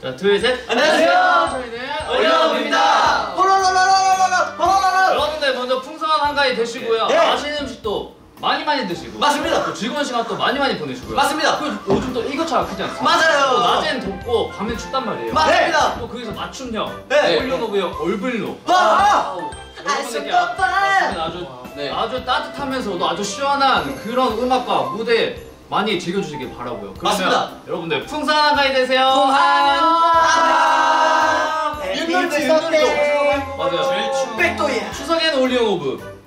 자, 둘, 셋. 안녕하세요. 저희는 올려봅니다. 호로로로로로로로 호로로로. 여러분들 먼저 풍성한 한가위 되시고요. 네. 맛있는 음식도 많이 많이 드시고. 맞습니다. 또 즐거운 시간 또 많이 많이 보내시고요. 맞습니다. 그 요즘 또 이것저것 크지 않습니까? 맞아요. 또 낮엔 덥고 밤엔 춥단 말이에요. 맞습니다. 또 거기서 맞춤형, 네. 올려놓고요, 얼블로. 와. 여러분들께 아, fun. 아주 네. 아주 따뜻하면서도 아주 시원한 그런 음악과 무대 많이 즐겨주시길 바라고요. 그러면 맞습니다. 여러분들 풍성한 한가위 되세요. 풍 맞아요. 백도예. 추석엔 OnlyOneOf